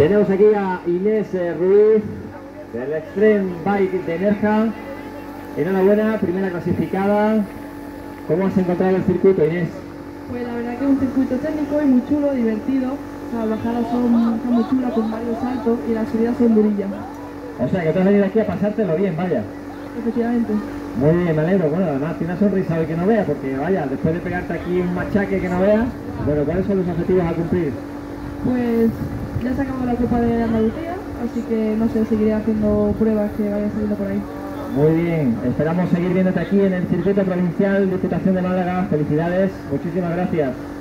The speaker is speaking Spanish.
Tenemos aquí a Inés eh, Ruiz del Extreme Bike de Nerja. Enhorabuena, primera clasificada. ¿Cómo has encontrado el circuito, Inés? Pues la verdad que es un circuito técnico y muy chulo, divertido. Las bajadas son, son muy chulas con varios saltos y las subidas son durillas. O sea, que tú has venido aquí a pasártelo bien, vaya. Efectivamente. Muy bien, me alegro. Bueno, además tiene una sonrisa hoy que no vea, porque vaya, después de pegarte aquí un machaque que no veas, bueno, ¿cuáles son los objetivos a cumplir? Pues ya sacamos la Copa de Andalucía, así que no sé, seguiré haciendo pruebas que vayan saliendo por ahí. Muy bien, esperamos seguir viéndote aquí en el circuito provincial Diputación de Málaga. Felicidades, muchísimas gracias.